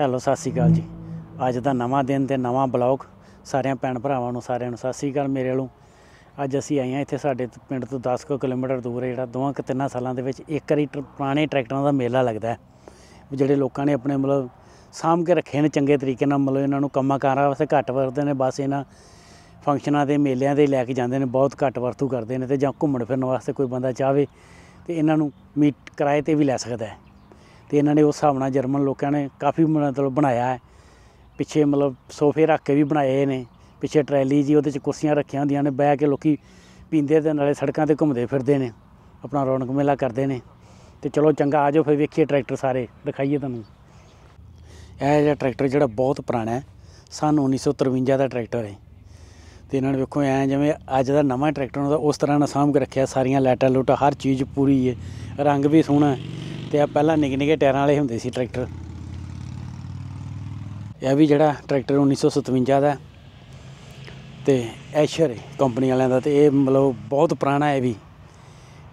Hello, ਸਤਿ ਸ਼੍ਰੀ ਅਕਾਲ ਜੀ। ਅੱਜ ਦਾ ਨਵਾਂ ਦਿਨ ਤੇ ਨਵਾਂ ਬਲੌਗ ਸਾਰਿਆਂ ਭੈਣ ਭਰਾਵਾਂ ਨੂੰ ਸਾਰਿਆਂ ਨੂੰ ਸਤਿ ਸ਼੍ਰੀ ਅਕਾਲ ਮੇਰੇ ਵੱਲੋਂ। ਅੱਜ ਅਸੀਂ ਆਏ ਹਾਂ ਇੱਥੇ ਸਾਡੇ ਪਿੰਡ ਤੋਂ 10 ਕੁ ਕਿਲੋਮੀਟਰ ਦੂਰ ਹੈ, ਜਿਹੜਾ ਦੋਵਾਂ ਕੁ ਤਿੰਨਾਂ ਸਾਲਾਂ ਦੇ ਵਿੱਚ ਇੱਕ ਵਾਰੀ ਟਰ- ਪੁਰਾਣੇ ਟਰੈਕਟਰਾਂ ਦਾ ਮੇਲਾ ਲੱਗਦਾ ਹੈ। ਜਿਹੜੇ ਲੋਕਾਂ ਨੇ ਆਪਣੇ ਮਤਲਬ ਸਾਂਭ ਕੇ ਰੱਖੇ ਨੇ ਚੰਗੇ ਤਰੀਕੇ ਨਾਲ, ਮਤਲਬ ਇਹਨਾਂ ਨੂੰ ਕੰਮਾਂ ਕਾਰਾਂ ਵਾਸਤੇ ਘੱਟ ਵਰਤਦੇ ਨੇ, ਬਸ ਇਹਨਾਂ ਫੰਕਸ਼ਨਾਂ ਦੇ ਮੇਲਿਆਂ ਦੇ ਲੈ ਕੇ ਜਾਂਦੇ ਨੇ, ਬਹੁਤ ਘੱਟ ਵਰਤੋਂ ਕਰਦੇ ਨੇ ਤੇ ਜਾਂ ਘੁੰਮਣ ਫਿਰਨ ਵਾਸਤੇ ਕੋਈ ਬੰਦਾ ਚਾਹਵੇ ਤੇ ਇਹਨਾਂ ਨੂੰ ਮੀਟ, ਕਿਰਾਏ ਤੇ ਵੀ ਲੈ ਸਕਦਾ ਹੈ। ਤੇ ਇਹਨਾਂ ਨੇ ਉਸ ਹਿਸਾਬ ਨਾਲ ਜਰਮਨ ਲੋਕਾਂ ਨੇ ਕਾਫੀ ਮਤਲਬ ਬਣਾਇਆ ਹੈ। ਪਿੱਛੇ ਮਤਲਬ ਸੋਫੇ ਰੱਖ ਕੇ ਵੀ ਬਣਾਏ ਨੇ। ਪਿੱਛੇ ਟਰੈਲੀ ਜੀ, ਉਹਦੇ 'ਚ ਕੁਰਸੀਆਂ ਰੱਖੀਆਂ ਹੁੰਦੀਆਂ ਨੇ, ਬਹਿ ਕੇ ਲੋਕੀ ਪੀਂਦੇ ਤੇ ਨਾਲੇ ਸੜਕਾਂ ਤੇ ਘੁੰਮਦੇ ਫਿਰਦੇ ਨੇ। ਆਪਣਾ ਰੌਣਕ ਮੇਲਾ ਕਰਦੇ ਨੇ। ਤੇ ਚਲੋ ਚੰਗਾ ਆਜੋ ਫਿਰ ਵੇਖੀਏ ਟਰੈਕਟਰ ਸਾਰੇ, ਦਿਖਾਈਏ ਤੁਹਾਨੂੰ। ਇਹ ਜਿਹੜਾ ਟਰੈਕਟਰ ਜਿਹੜਾ ਬਹੁਤ ਪੁਰਾਣਾ ਹੈ, ਸਨ 1953 ਦਾ ਟਰੈਕਟਰ ਹੈ। ਤੇ ਇਹਨਾਂ ਨੇ ਵੇਖੋ, ਐ ਜਿਵੇਂ ਅੱਜ ਦਾ ਨਵਾਂ ਟਰੈਕਟਰ ਹੁੰਦਾ ਉਸ ਤਰ੍ਹਾਂ ਨਾਲ ਸਾਂਭ ਕੇ ਰੱਖਿਆ, ਸਾਰੀਆਂ ਲਾਈਟਾਂ ਲੂਟਾਂ, ਹਰ ਚੀਜ਼ ਪੂਰੀ ਹੈ। ਰੰਗ ਵੀ ਸੋਹਣਾ ਤੇ ਆ ਪਹਿਲਾਂ ਨਿੱਕੇ ਨਿੱਕੇ ਟਾਇਰਾਂ ਵਾਲੇ ਹੁੰਦੇ ਸੀ ਟਰੈਕਟਰ। ਇਹ ਵੀ ਜਿਹੜਾ ਟਰੈਕਟਰ 1957 ਦਾ ਹੈ ਤੇ ਐਸ਼ਰ ਹੈ ਕੰਪਨੀ ਵਾਲਿਆਂ ਦਾ ਤੇ ਇਹ ਮਤਲਬ ਬਹੁਤ ਪੁਰਾਣਾ ਹੈ ਵੀ।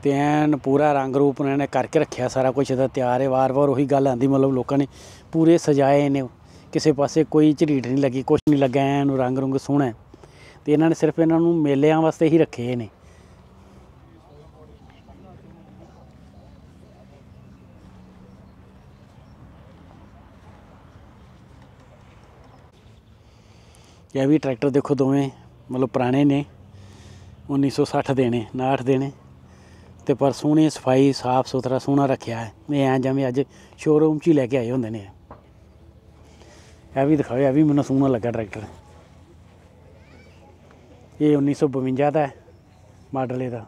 ਤੇ ਐਨ ਪੂਰਾ ਰੰਗ ਰੂਪ ਉਹਨਾਂ ਨੇ ਕਰਕੇ ਰੱਖਿਆ ਸਾਰਾ ਕੁਝ ਇਹਦਾ ਤਿਆਰ ਹੈ, ਵਾਰ-ਵਾਰ ਉਹੀ ਗੱਲ ਆਂਦੀ ਮਤਲਬ ਲੋਕਾਂ ਨੇ ਪੂਰੇ ਸਜਾਏ ਨੇ ਕਿਸੇ ਪਾਸੇ ਕੋਈ ਝਰੀਟ ਨਹੀਂ ਲੱਗੀ ਕੁਝ ਨਹੀਂ ਲੱਗਾ, ਐਨ ਰੰਗ ਰੁੰਗ ਸੋਹਣਾ ਹੈ। ਤੇ ਇਹਨਾਂ ਨੇ ਸਿਰਫ ਇਹਨਾਂ ਨੂੰ ਮੇਲਿਆਂ ਵਾਸਤੇ ਹੀ ਰੱਖੇ ਨੇ। ਇਹ ਵੀ ਟਰੈਕਟਰ ਦੇਖੋ ਦੋਵੇਂ ਮਤਲਬ ਪੁਰਾਣੇ ਨੇ 1960 ਦੇ ਨੇ 59 ਦੇ ਨੇ। ਤੇ ਪਰ ਸੋਹਣੀ ਸਫ਼ਾਈ, ਸਾਫ਼ ਸੁਥਰਾ, ਸੋਹਣਾ ਰੱਖਿਆ ਹੈ। ਇਹ ਐਂ ਜਿਵੇਂ ਅੱਜ ਸ਼ੋਰੂਮ 'ਚ ਹੀ ਲੈ ਕੇ ਆਏ ਹੁੰਦੇ ਨੇ। ਇਹ ਵੀ ਦਿਖਾਓ, ਇਹ ਵੀ ਮੈਨੂੰ ਸੋਹਣਾ ਲੱਗਾ ਟਰੈਕਟਰ। ਇਹ 1952 ਦਾ ਮਾਡਲ ਇਹਦਾ।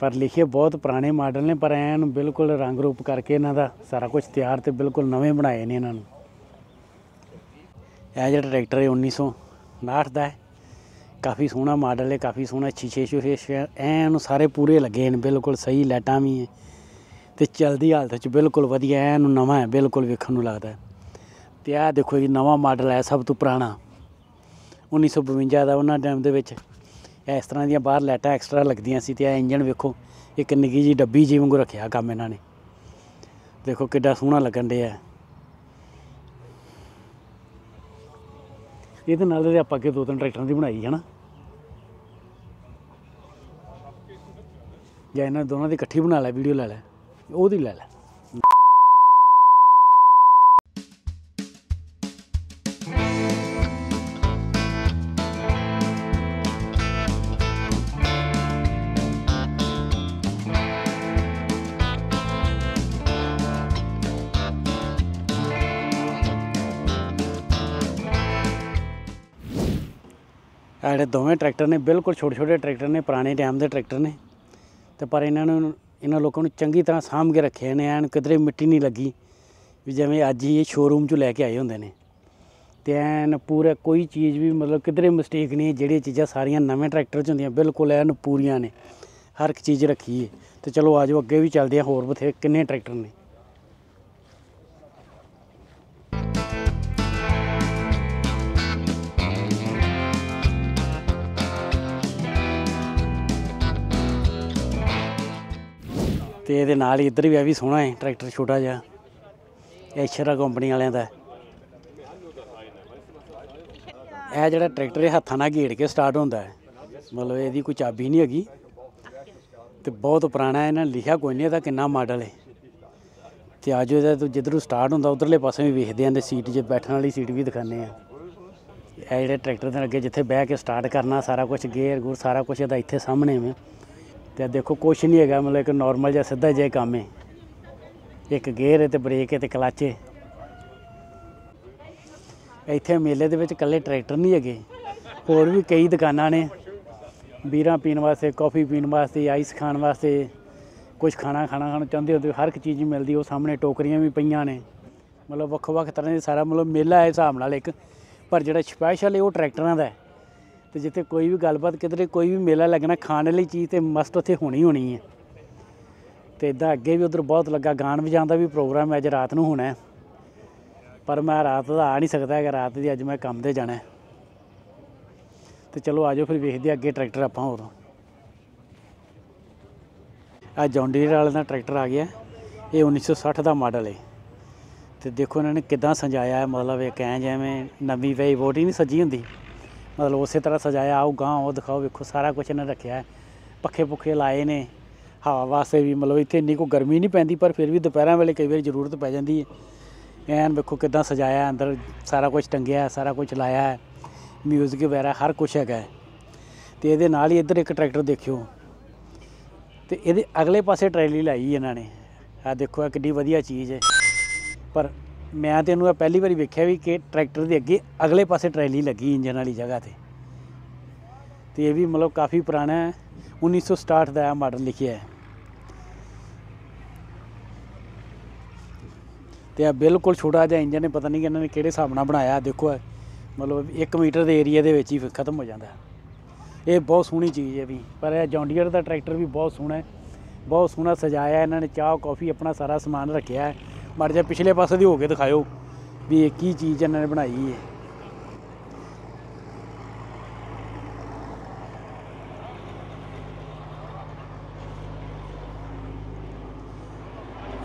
ਪਰ ਲਿਖੇ ਬਹੁਤ ਪੁਰਾਣੇ ਮਾਡਲ ਨੇ, ਪਰ ਐਨ ਬਿਲਕੁਲ ਰੰਗ ਰੂਪ ਕਰਕੇ ਇਹਨਾਂ ਦਾ ਸਾਰਾ ਕੁਝ ਤਿਆਰ ਤੇ ਬਿਲਕੁਲ ਨਵੇਂ ਬਣਾਏ ਨੇ ਇਹਨਾਂ ਨੂੰ। ਇਹ ਜਿਹੜਾ ਟਰੈਕਟਰ ਹੈ 1959 ਦਾ ਹੈ। ਕਾਫੀ ਸੋਹਣਾ ਮਾਡਲ ਹੈ, ਕਾਫੀ ਸੋਹਣਾ ਸ਼ੀਸ਼ੇ ਸ਼ੂਸ਼ੇ ਐਨ ਸਾਰੇ ਪੂਰੇ ਲੱਗੇ ਨੇ, ਬਿਲਕੁਲ ਸਹੀ ਲਾਈਟਾਂ ਵੀ ਹੈ ਤੇ ਚਲਦੀ ਹਾਲਤ 'ਚ ਬਿਲਕੁਲ ਵਧੀਆ, ਐਨ ਨਵਾਂ ਹੈ, ਬਿਲਕੁਲ ਵੇਖਣ ਨੂੰ ਲੱਗਦਾ ਹੈ। ਤੇ ਆਹ ਦੇਖੋ ਜੀ, ਨਵਾਂ ਮਾਡਲ ਹੈ, ਸਭ ਤੋਂ ਪੁਰਾਣਾ। 1952 ਦਾ ਉਹਨਾਂ ਟਾਈਮ ਦੇ ਵਿੱਚ ਇਸ ਤਰ੍ਹਾਂ ਦੀਆਂ ਬਾਹਰ ਲਾਈਟਾਂ ਐਕਸਟਰਾ ਲੱਗਦੀਆਂ ਸੀ ਤੇ ਇਹ ਇੰਜਨ ਵੇਖੋ, ਇੱਕ ਨਿੱਕੀ ਜੀ ਡੱਬੀ ਜੀ ਵਾਂਗੂ ਰੱਖਿਆ ਕੰਮ ਇਹਨਾਂ ਨੇ। ਦੇਖੋ ਕਿੱਡਾ ਸੋਹਣਾ ਲੱਗਣ ਡਿਆ ਇਹਦੇ ਨਾਲ ਤੇ ਆਪਾਂ ਅੱਗੇ ਦੋ ਤਿੰਨ ਟਰੈਕਟਰਾਂ ਦੀ ਬਣਾਈ ਹੈ ਨਾ ਜਾਂ ਇਹਨਾਂ ਦੋਨਾਂ ਦੀ ਇਕੱਠੀ ਬਣਾ ਲੈ, ਵੀਡੀਓ ਲੈ ਲੈ, ਉਹਦੀ ਲੈ ਲੈ। ਆਹ ਦੋਵੇਂ ਟਰੈਕਟਰ ਨੇ, ਬਿਲਕੁਲ ਛੋਟੇ ਛੋਟੇ ਟਰੈਕਟਰ ਨੇ, ਪੁਰਾਣੇ ਟਾਈਮ ਦੇ ਟਰੈਕਟਰ ਨੇ। ਤੇ ਪਰ ਇਹਨਾਂ ਨੂੰ, ਇਹਨਾਂ ਲੋਕਾਂ ਨੂੰ ਚੰਗੀ ਤਰ੍ਹਾਂ ਸਾਂਭ ਕੇ ਰੱਖਿਆ ਨੇ, ਐਨ ਕਿਧਰੇ ਮਿੱਟੀ ਨਹੀਂ ਲੱਗੀ, ਵੀ ਜਿਵੇਂ ਅੱਜ ਹੀ ਇਹ ਸ਼ੋਰੂਮ 'ਚੋਂ ਲੈ ਕੇ ਆਏ ਹੁੰਦੇ ਨੇ। ਤੇ ਐਨ ਪੂਰਾ ਕੋਈ ਚੀਜ਼ ਵੀ ਮਤਲਬ ਕਿਧਰੇ ਮਿਸਟੇਕ ਨਹੀਂ, ਜਿਹੜੀਆਂ ਚੀਜ਼ਾਂ ਸਾਰੀਆਂ ਨਵੇਂ ਟਰੈਕਟਰ 'ਚ ਹੁੰਦੀਆਂ, ਬਿਲਕੁਲ ਐਨ ਪੂਰੀਆਂ ਨੇ। ਹਰ ਇੱਕ ਚੀਜ਼ ਰੱਖੀ ਹੈ ਤੇ ਚਲੋ ਆਜੋ ਅੱਗੇ ਵੀ ਚੱਲਦੇ ਆ, ਹੋਰ ਬਥੇ ਕਿੰਨੇ ਟਰੈਕਟਰ ਨੇ। ਤੇ ਇਹਦੇ ਨਾਲ ਹੀ ਇੱਧਰ ਵੀ ਆ ਵੀ ਸੋਹਣਾ ਹੈ, ਟਰੈਕਟਰ ਛੋਟਾ ਜਿਹਾ। ਐਸ਼ਰਾ ਕੰਪਨੀ ਵਾਲਿਆਂ ਦਾ। ਇਹ ਜਿਹੜਾ ਟਰੈਕਟਰ ਇਹ ਹੱਥਾਂ ਨਾਲ ਘੇੜ ਕੇ ਸਟਾਰਟ ਹੁੰਦਾ ਹੈ। ਮਤਲਬ ਇਹਦੀ ਕੋਈ ਚਾਬੀ ਨਹੀਂ ਹੈਗੀ। ਤੇ ਬਹੁਤ ਪੁਰਾਣਾ ਹੈ, ਇਹਨਾਂ ਨੇ ਲਿਖਿਆ ਕੋਈ ਨਹੀਂ, ਇਹਦਾ ਕਿੰਨਾ ਮਾਡਲ ਹੈ। ਤੇ ਆਜੋ ਇਹਦਾ ਤੋਂ ਜਿੱਧਰੋਂ ਸਟਾਰਟ ਹੁੰਦਾ, ਉਧਰਲੇ ਪਾਸੇ ਵੀ ਵੇਖਦੇ ਆਂ ਤੇ ਸੀਟ 'ਚ ਬੈਠਣ ਵਾਲੀ ਸੀਟ ਵੀ ਦਿਖਾਉਂਦੇ ਆ। ਇਹ ਜਿਹੜੇ ਟਰੈਕਟਰ ਦੇ ਅੱਗੇ ਜਿੱਥੇ ਬਹਿ ਕੇ ਸਟਾਰਟ ਕਰਨਾ, ਸਾਰਾ ਕੁਝ ਗੇਅਰ ਗੂਰ ਸਾਰਾ ਕੁਝ ਇਹਦਾ ਇੱਥੇ ਸਾਹਮਣੇ ਵੇ ਤੇ ਦੇਖੋ, ਕੁਛ ਨਹੀਂ ਹੈਗਾ, ਮਤਲਬ ਇੱਕ ਨਾਰਮਲ ਜਿਹਾ ਸਿੱਧਾ ਜਿਹਾ ਕੰਮ ਹੈ। ਇੱਕ ਗੇਅਰ ਹੈ ਤੇ ਬ੍ਰੇਕ ਹੈ ਤੇ ਕਲੱਚ ਹੈ। ਇੱਥੇ ਮੇਲੇ ਦੇ ਵਿੱਚ ਇਕੱਲੇ ਟਰੈਕਟਰ ਨਹੀਂ ਹੈਗੇ। ਹੋਰ ਵੀ ਕਈ ਦੁਕਾਨਾਂ ਨੇ। ਬੀਰਾਂ ਪੀਣ ਵਾਸਤੇ ਕਾਫੀ ਪੀਣ ਵਾਸਤੇ ਆਈਸ ਖਾਣ ਵਾਸਤੇ ਕੁਝ ਖਾਣਾ ਖਾਣਾ ਖਾਣਾ ਚਾਹੁੰਦੇ ਹੋ ਤੇ ਹਰ ਇੱਕ ਚੀਜ਼ ਮਿਲਦੀ ਉਹ ਸਾਹਮਣੇ ਟੋਕਰੀਆਂ ਵੀ ਪਈਆਂ ਨੇ। ਮਤਲਬ ਵੱਖ ਵੱਖ ਤਰ੍ਹਾਂ ਦੇ ਸਾਰਾ ਮਤਲਬ ਮੇਲਾ ਹੈ ਹਿਸਾਬ ਨਾਲ ਇੱਕ। ਪਰ ਜਿਹੜਾ ਸਪੈਸ਼ਲ ਹੈ, ਉਹ ਟਰੈਕਟਰਾਂ ਦਾ ਹੈ। ਤੇ ਜਿੱਥੇ ਕੋਈ ਵੀ ਗੱਲਬਾਤ, ਕਿਧਰੇ ਕੋਈ ਵੀ ਮੇਲਾ ਲੱਗਣਾ ਖਾਣ ਵਾਲੀ ਚੀਜ਼ ਤੇ ਮਸਟ ਉੱਥੇ ਹੋਣੀ ਹੋਣੀ ਹੈ। ਤੇ ਇਦਾਂ ਅੱਗੇ ਵੀ ਉਧਰ ਬਹੁਤ ਲੱਗਾ, ਗਾਣ ਵਜਾਉਣ ਦਾ ਵੀ ਪ੍ਰੋਗਰਾਮ ਹੈ, ਅੱਜ ਰਾਤ ਨੂੰ ਹੋਣਾ ਪਰ ਮੈਂ ਰਾਤ ਦਾ ਆ ਨਹੀਂ ਸਕਦਾ ਹੈਗਾ, ਰਾਤ ਦੀ ਅੱਜ ਮੈਂ ਕੰਮ ਤੇ ਜਾਣਾ ਹੈ। ਤੇ ਚਲੋ ਆਜੋ ਫਿਰ ਵੇਖਦੇ ਹਾਂ ਅੱਗੇ ਟਰੈਕਟਰ ਆਪਾਂ ਹੋਰ ਆ ਜੌਂਡੀਰ ਵਾਲੇ ਦਾ ਟਰੈਕਟਰ ਆ ਗਿਆ, ਇਹ 1960 ਦਾ ਮਾਡਲ ਹੈ ਤੇ ਦੇਖੋ ਇਹਨਾਂ ਨੇ ਕਿਦਾਂ ਸਜਾਇਆ ਹੈ, ਮਤਲਬ ਇਹ ਕਹਿ ਜਿਵੇਂ ਨਵੀਂ ਵੇਈ ਬੋਟੀ ਨਹੀਂ ਸਜੀ ਹੁੰਦੀ। ਮਤਲਬ ਉਸੇ ਤਰ੍ਹਾਂ ਸਜਾਇਆ ਆਓ ਗਾਂ ਉਹ ਦਿਖਾਓ, ਵੇਖੋ, ਸਾਰਾ ਕੁਝ ਇਹਨਾਂ ਰੱਖਿਆ ਹੈ। ਪੱਖੇ ਪੁੱਖੇ ਲਾਏ ਨੇ, ਹਵਾ ਵਾਸਤੇ ਵੀ ਮਤਲਬ ਇੱਥੇ ਇੰਨੀ ਕੋ ਗਰਮੀ ਨਹੀਂ ਪੈਂਦੀ, ਪਰ ਫਿਰ ਵੀ ਦੁਪਹਿਰਾਂ ਵੇਲੇ ਕਈ ਵਾਰੀ ਜ਼ਰੂਰਤ ਪੈ ਜਾਂਦੀ ਹੈ। ਐਨ ਵੇਖੋ ਕਿਦਾਂ ਸਜਾਇਆ ਅੰਦਰ ਸਾਰਾ ਕੁਝ ਟੰਗਿਆ ਸਾਰਾ ਕੁਝ ਲਾਇਆ ਹੈ। ਮਿਊਜ਼ਿਕ ਵਗੈਰਾ ਹਰ ਕੁਝ ਹੈਗਾ ਹੈ। ਤੇ ਇਹਦੇ ਨਾਲ ਹੀ ਇੱਧਰ ਇੱਕ ਟਰੈਕਟਰ ਦੇਖਿਓ। ਤੇ ਇਹਦੇ ਅਗਲੇ ਪਾਸੇ ਟਰੈਲੀ ਲਾਈ ਇਹਨਾਂ ਨੇ। ਆ ਦੇਖੋ, ਇਹ ਕਿੰਨੀ ਵਧੀਆ ਚੀਜ਼ ਹੈ। ਪਰ ਮੈਂ ਤੇ ਇਹਨੂੰ ਇਹ ਪਹਿਲੀ ਵਾਰੀ ਵੇਖਿਆ ਵੀ ਕਿ ਟਰੈਕਟਰ ਦੇ ਅੱਗੇ ਅਗਲੇ ਪਾਸੇ ਟਰੈਲੀ ਲੱਗੀ ਇੰਜਨ ਵਾਲੀ ਜਗ੍ਹਾ ਤੇ। ਤੇ ਇਹ ਵੀ ਮਤਲਬ ਕਾਫੀ ਪੁਰਾਣਾ ਹੈ। 1967 ਦਾ ਇਹ ਮਾਡਲ ਲਿਖਿਆ ਹੈ। ਤੇ ਇਹ ਬਿਲਕੁਲ ਛੋਟਾ ਜਿਹਾ ਇੰਜਨ ਨੇ ਪਤਾ ਨਹੀਂ ਕਿ ਇਹਨਾਂ ਨੇ ਕਿਹੜੇ ਹਿਸਾਬ ਨਾਲ ਬਣਾਇਆ। ਦੇਖੋ ਮਤਲਬ 1 ਮੀਟਰ ਦੇ ਏਰੀਆ ਦੇ ਵਿੱਚ ਹੀ ਖਤਮ ਹੋ ਜਾਂਦਾ। ਇਹ ਬਹੁਤ ਸੋਹਣੀ ਚੀਜ਼ ਹੈ ਵੀ। ਪਰ ਇਹ ਜੌਂਡੀਅਰ ਦਾ ਟਰੈਕਟਰ ਵੀ ਬਹੁਤ ਸੋਹਣਾ ਹੈ। ਬਹੁਤ ਸੋਹਣਾ ਸਜਾਇਆ ਇਹਨਾਂ ਨੇ। ਚਾਹ, ਕਾਫੀ, ਆਪਣਾ ਸਾਰਾ ਸਮਾਨ ਰੱਖਿਆ ਹੈ। ਮੜ ਜਾ ਪਿਛਲੇ ਪਾਸੇ ਦੀ ਹੋ ਕੇ ਦਿਖਾਇਓ ਵੀ ਇਹ ਕੀ ਚੀਜ਼ ਇਹਨਾਂ ਨੇ ਬਣਾਈ ਹੈ।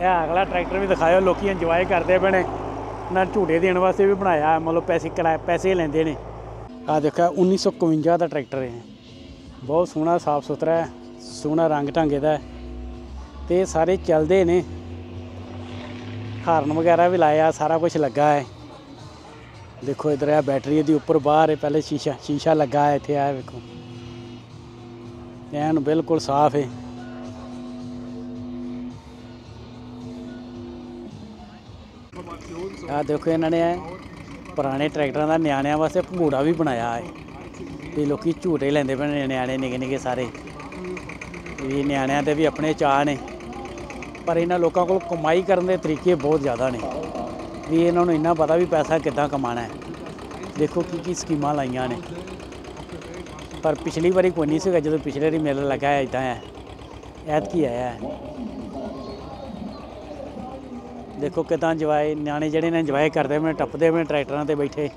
ਇਹ ਅਗਲਾ ਟਰੈਕਟਰ ਵੀ ਦਿਖਾਇਓ, ਲੋਕੀ ਇੰਜੋਏ ਕਰਦੇ ਪਏ ਨੇ। ਨਾ ਝੂਟੇ ਦੇਣ ਵਾਸਤੇ ਵੀ ਬਣਾਇਆ, ਮਤਲਬ ਪੈਸੇ ਕਿਰਾਏ ਪੈਸੇ ਲੈਂਦੇ ਨੇ। ਆ ਦੇਖਿਆ 1951 ਦਾ ਟਰੈਕਟਰ ਹੈ। ਬਹੁਤ ਸੋਹਣਾ ਸਾਫ਼ ਸੁਥਰਾ ਹੈ, ਸੋਹਣਾ ਰੰਗ ਢੰਗੇ ਦਾ ਹੈ। ਤੇ ਸਾਰੇ ਚੱਲਦੇ ਨੇ। ਹਾਰਨ ਵਗੈਰਾ ਵੀ ਲਾਇਆ, ਸਾਰਾ ਕੁਝ ਲੱਗਾ ਹੈ। ਦੇਖੋ ਇਧਰ ਆ ਬੈਟਰੀ ਦੀ ਉੱਪਰ ਬਾਹਰ ਹੈ, ਪਹਿਲੇ ਸ਼ੀਸ਼ਾ ਸ਼ੀਸ਼ਾ ਲੱਗਾ ਹੈ ਇੱਥੇ ਆ ਵੇਖੋ। ਐਨ ਬਿਲਕੁਲ ਸਾਫ਼ ਹੈ। ਆ ਦੇਖੋ ਇਹਨਾਂ ਨੇ ਪੁਰਾਣੇ ਟਰੈਕਟਰਾਂ ਦਾ ਨਿਆਣਿਆਂ ਵਾਸਤੇ ਭੰਗੂੜਾ ਵੀ ਬਣਾਇਆ ਹੈ। ਤੇ ਲੋਕੀ ਝੂਟੇ ਲੈਂਦੇ ਪਏ ਨਿਆਣੇ ਨਿੱਕੇ ਨਿੱਕੇ ਸਾਰੇ। ਵੀ ਨਿਆਣਿਆਂ ਦੇ ਵੀ ਆਪਣੇ ਚਾਅ ਨੇ। ਪਰ ਇਹਨਾਂ ਲੋਕਾਂ ਕੋਲ ਕਮਾਈ ਕਰਨ ਦੇ ਤਰੀਕੇ ਬਹੁਤ ਜ਼ਿਆਦਾ ਨੇ। ਵੀ ਇਹਨਾਂ ਨੂੰ ਇੰਨਾ ਪਤਾ ਵੀ ਪੈਸਾ ਕਿੱਦਾਂ ਕਮਾਣਾ ਹੈ। ਦੇਖੋ ਕੀ ਕੀ ਸਕੀਮਾਂ ਲਾਈਆਂ ਨੇ। ਪਰ ਪਿਛਲੀ ਵਾਰੀ ਕੋਈ ਨਹੀਂ ਸੀਗਾ, ਜਦੋਂ ਪਿਛਲੇ ਵਾਰੀ ਮੇਲਾ ਲੱਗਾ ਹੈ ਇਦਾਂ ਹੈ। ਐਤਕੀ ਆਇਆ ਹੈ। ਦੇਖੋ ਕਿਦਾਂ ਇੰਜੋਏ ਨਿਆਣੇ ਜਿਹੜੇ ਨੇ ਇੰਜੋਏ ਕਰਦੇ ਪਏ ਨੇ, ਟੱਪਦੇ ਪਏ ਨੇ ਟਰੈਕਟਰਾਂ ਤੇ ਬੈਠੇ।